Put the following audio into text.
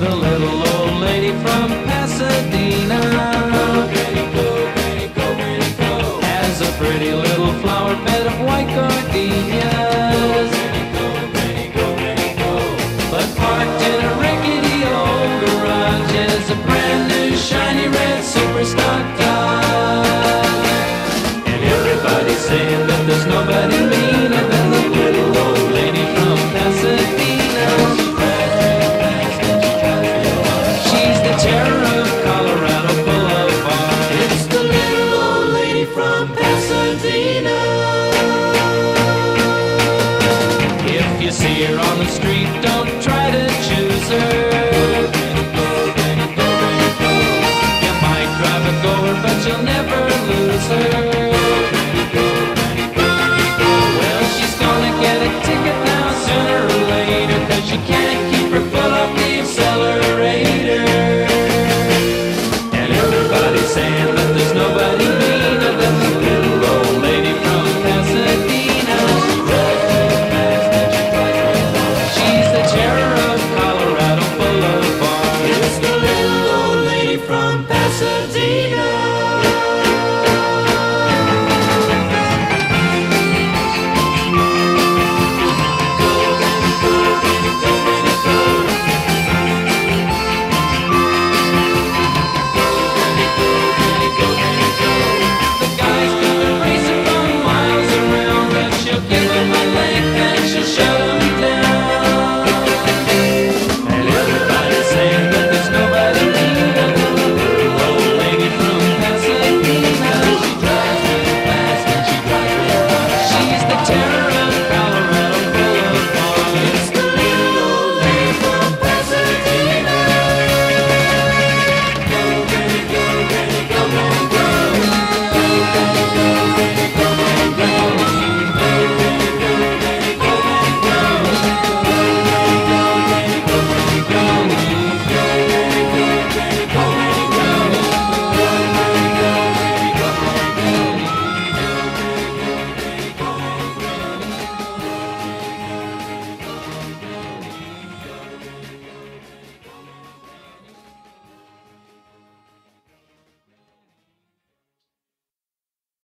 The little old lady from Pasadena has a pretty little flower bed of white gardenias. But parked nobody meaner than the little old lady from Pasadena. She's the terror of Colorado Boulevard. It's the little old lady from Pasadena. If you see her on the street, don't try to choose her. You might drive a goer, but you'll never. There's nobody.